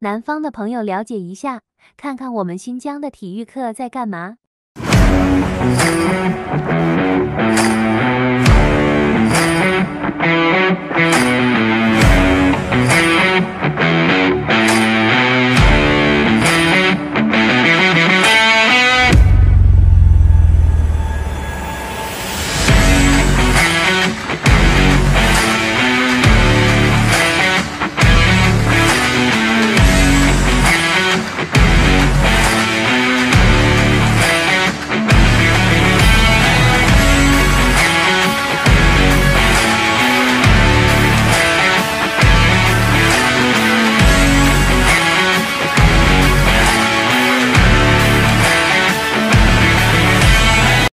南方的朋友了解一下看看我们新疆的体育课在干嘛。